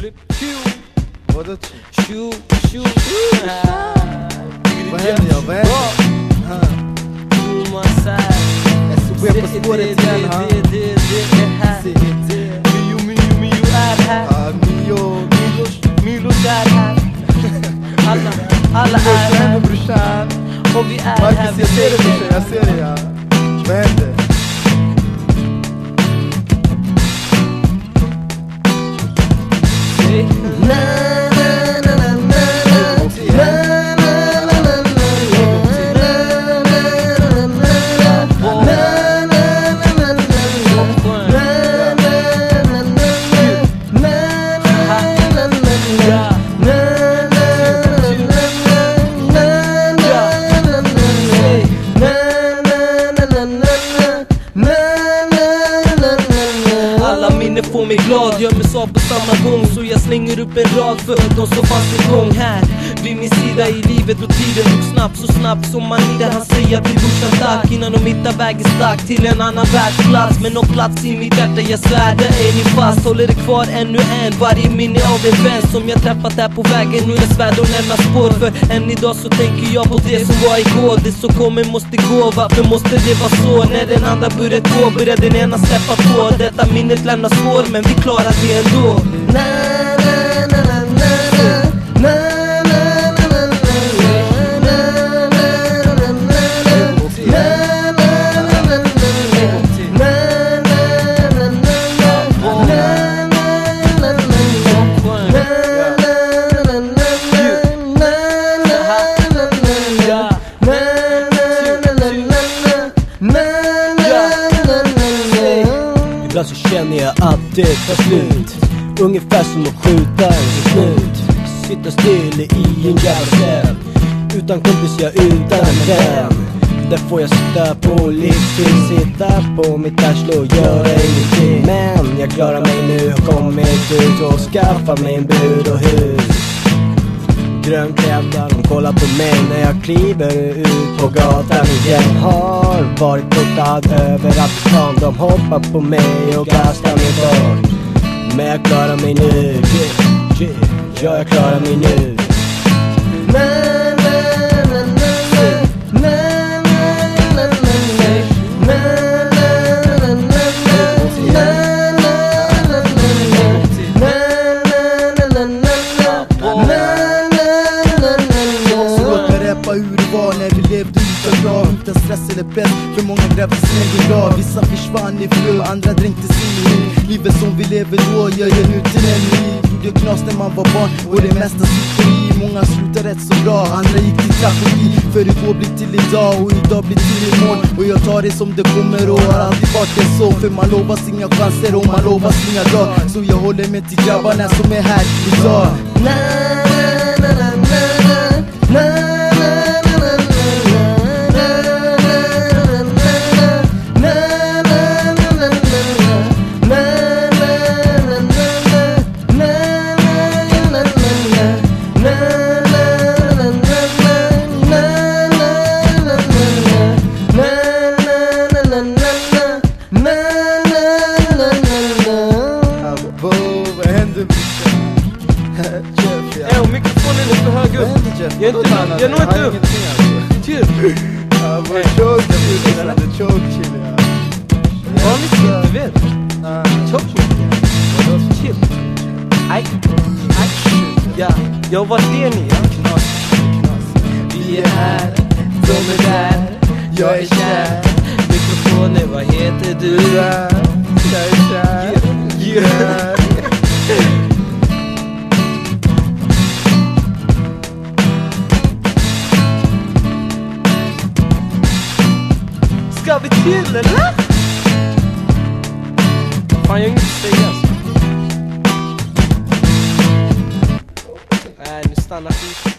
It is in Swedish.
flip shoe. Orada çık. Shoe, shoe. Beğen ya beğen. Ha. To my side. Essa foi a pastora italiana, ha? Miu, miu, miu, arha. Ah, mio. Milos, milos, arha. Allah, Allah, arha. Hoşlanı bruşan. Hobi arha. Bak bir sesleri bruşan, ya seri ya. Bende. Mig glad, gör mig svag på samma gång. Så jag slänger upp en rad för de som fanns igång här vid min sida i livet och tiden och snabbt Så snabbt som man inte hann säga till brorsan tack Innan de hittar vägen stack till en annan världsplats. Men någon plats i mitt hjärta, jag svär där är ni fast. Håller det kvar ännu en, varje minne av en vän Som jag träffat här på vägen. Och jag svär de lämnar spår För än idag så tänker jag på det som var igår. Det som kommer måste gå, varför måste det vara så? När den andra började gå börjar den ena släppa på. Detta minnet lämnar spår men vi klarar det ändå. Nej. Känner jag att det tar slut. Ungefär som att skjuta en snut Sitta still i en jävla cell Utan kompis, jag utan en vän. Där får jag sitta på livstid Sitta på mitt arsle och göra ingenting. Men jag klarar mig nu, har kommit ut och skaffat mig en brud och hus. Grönklädda, de kollar på mig när jag kliver ut på gatan igen. Har varit portad överallt i stan De hoppar på mig och kastar mig bort Men jag klarar mig nu, yeah, yeah, ja jag klarar mig nu. Men inte levde utan stress eller press, för många grävde sin egen grav Vissa försvann i flö, andra dränktes in i Livet som vi lever då gör jag nu till en ny. Gjorde knas när man var barn och det mesta sitter i. Många slutar rätt så bra, andra gick till tragedi. För igår blir till idag och idag blir till imorgon Och jag tar det som det kommer och har alltid varit det så. För man lovas inga chanser och man lovas inga dagar Så jag håller mig till grabbarna som är här idag. Nej. Vad händer brorsan? Jeff ja Ey, och mikrofonen är för hög Vad upp händer Jeff? Jag är inte- Vadå, jag når inte har upp. ingenting, alltså. Chill, Abo, choke chill, brorsan, det är choke chill ja vanligt chill, du vet Ah, Chock vadå? chill Aj, aj, ja, jag var det ni ja Knas, knas Vi är här, de är där, jag är kär Mikrofonen, vad heter du? Ja, jag är kär Yeah. Ska vi till eller? Fan jag har inget att säga alltså. Nej nu stannar skiten